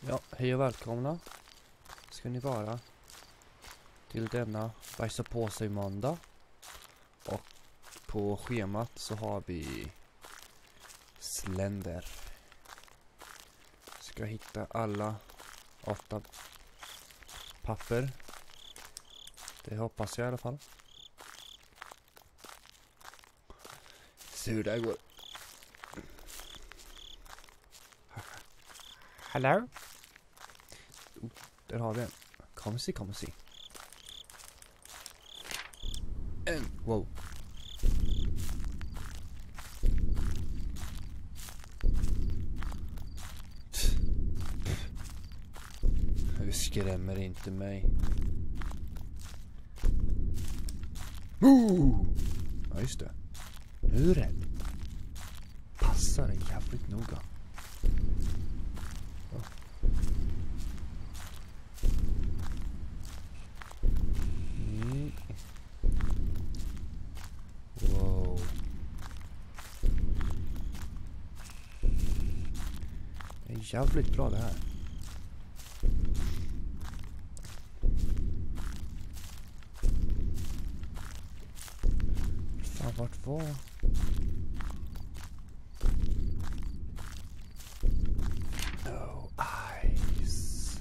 Ja, hej och välkomna ska ni vara till denna bajsa på sig måndag. Och på schemat så har vi Slender. Ska hitta alla åtta papper. Det hoppas jag i alla fall. Se hur det här går. Hello? Oh, där har vi en. Kom se, kom se. En, wow. Du skrämmer inte mig. Ooh! Ja, just det. Nu är du rädd. Passa dig jävligt noga. Ja. Mm. Wow. Det är jävligt bra det här. Fan, vart var... Oh, ice.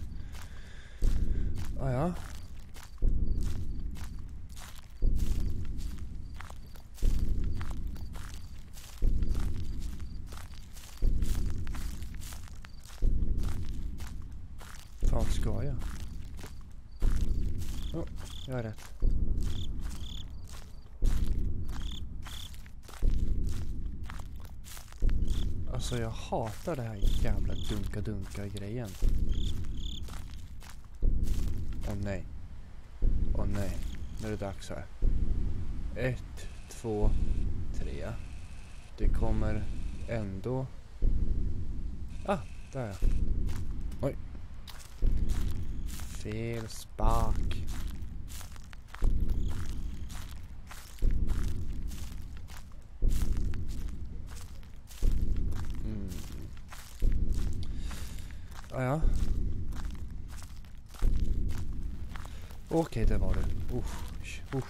Ah, ja. Fan, ska jag? Oh, jag har rätt. Alltså jag hatar det här jävla dunka-dunka-grejen. Åh nej. Åh nej. Nu är det dags här. Ett, två, tre. Det kommer ändå... Ah, där ja. Oj. Fel spark. Mm. Ah, ja. Okej, det var det. Usch, usch.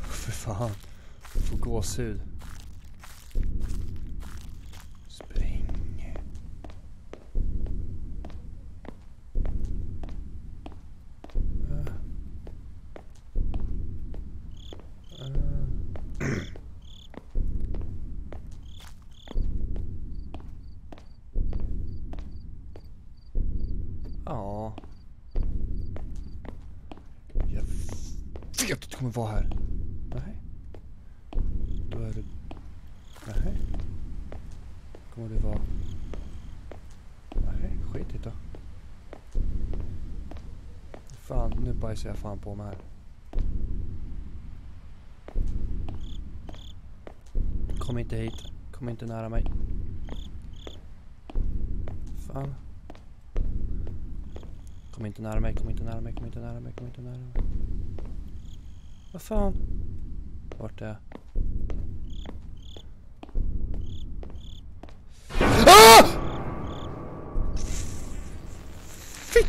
För fan. Jag får gåshud. Spring. Ah. Ah. Ja. Jag vet att det kommer vara här. Nej. Då är det... Nej. Kommer det vara... Nej, skit i det. Fan, nu bajsar jag fan på mig här. Kom inte hit. Kom inte nära mig. Fan. Kom inte nära mig, kom inte nära mig, kom inte nära mig, kom inte nära mig. Vad fan? Vart är jag? Ah! Fitt!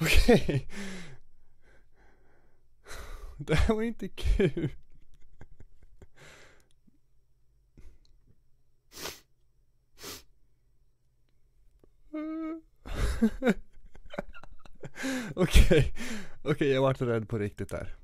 Okej. Det här var inte kul. Okej, okej jag vart rädd på riktigt där.